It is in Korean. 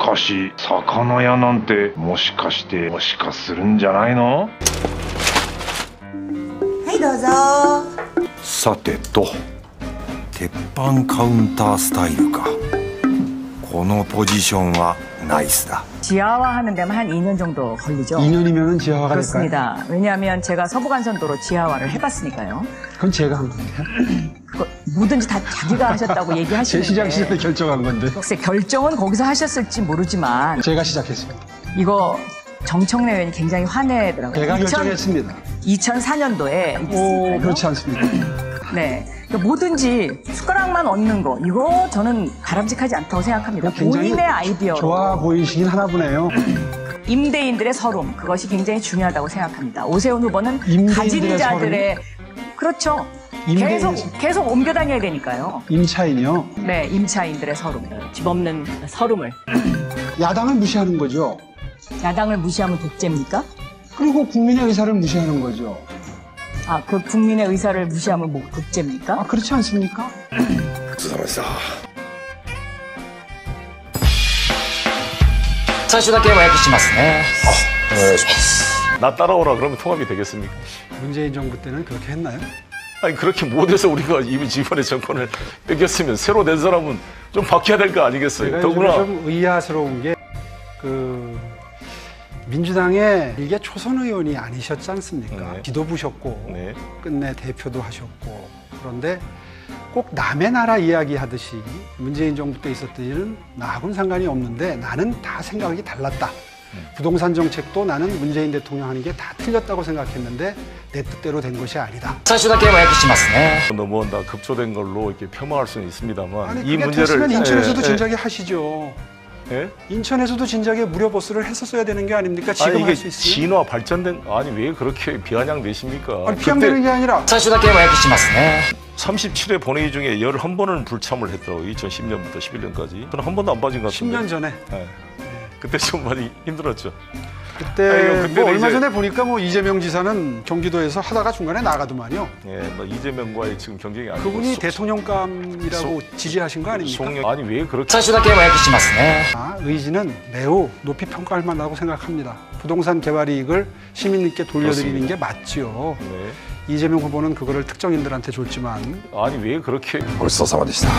かし魚屋なんてもしかしてもしかするんじゃないのはいどうぞさてと鉄板カウンタースタイルかこのポジションはナイスだ 지하화하는 데만 한 2년 정도 걸리죠. 2년이면 지하화가 될까요? 그렇습니다. 왜냐하면 제가 서부간선도로 지하화를 해봤으니까요. 그건 제가 한 건데요. 뭐든지 다 자기가 하셨다고 제 얘기하시는데 시작 시절에 결정한 건데 글쎄 결정은 거기서 하셨을지 모르지만 제가 시작했어요. 이거 정청래 의원이 굉장히 화내더라고요. 제가 결정했습니다. 2004년도에 오 그렇지 않습니다. 네. 그러니까 뭐든지 숟가락만 얹는 거 이거 저는 바람직하지 않다고 생각합니다. 본인의 아이디어로 좋아 보이시긴 하나 보네요. 임대인들의 서름 그것이 굉장히 중요하다고 생각합니다. 오세훈 후보는 가진 자들의 그렇죠. 임대... 계속 계속 옮겨 다녀야 되니까요. 임차인이요? 네, 임차인들의 서름. 집 없는 서름을. 야당을 무시하는 거죠. 야당을 무시하면 독재입니까? 그리고 국민의 의사를 무시하는 거죠. 아, 그 국민의 의사를 무시하면 뭐 독재입니까? 아, 그렇지 않습니까? 수사만사. 사실다 게임 와이키시마스. 네. 아, 네. 나 따라오라 그러면 통합이 되겠습니까? 문재인 정부 때는 그렇게 했나요? 아니 그렇게 못해서 우리가 이미 이번에 정권을 뺏겼으면 새로 된 사람은 좀 바뀌어야 될 거 아니겠어요? 더구나 좀 의아스러운 게 그 민주당의 일개 초선 의원이 아니셨지 않습니까? 네. 지도부셨고 네. 끝내 대표도 하셨고 그런데 꼭 남의 나라 이야기 하듯이 문재인 정부 때 있었던 일은 나하고는 상관이 없는데 나는 다 생각이 달랐다. 부동산 정책도 나는 문재인 대통령 하는 게 다 틀렸다고 생각했는데 내 뜻대로 된 것이 아니다. 最初だけ和訳しますね 넘어온다 급조된 걸로 이렇게 폄하할 수는 있습니다만 아니 이 그게 문제를 됐으면 인천에서도 예, 진작에 하시죠. 예? 인천에서도 진작에 무료 버스를 했었어야 되는 게 아닙니까? 지금 아니 할 이게 수 있어요. 진화 발전된 아니 왜 그렇게 비아냥 내십니까? 아니, 피양되는 게 아니라 最初だけ和訳しますね 37회 본회의 중에 11번을 불참을 했더라고요. 2010년부터 11년까지. 저는 한 번도 안 빠진 것 같은데. 10년 전에 예. 그때 좀 많이 힘들었죠. 그때 뭐 얼마 이제... 전에 보니까 뭐 이재명 지사는 경기도에서 하다가 중간에 나가더만요. 예, 뭐 이재명과의 지금 경쟁이 아니고 그분이 소... 대통령감이라고 소... 지지하신 거 아닙니까? 소... 아니 왜 그렇게? 사실은 게임을 했지만 아, 의지는 매우 높이 평가할 만하다고 생각합니다. 부동산 개발 이익을 시민님께 돌려드리는 그렇습니다. 게 맞지요. 네. 이재명 후보는 그거를 특정인들한테 줬지만 아니 왜 그렇게 벌써 사라지시다.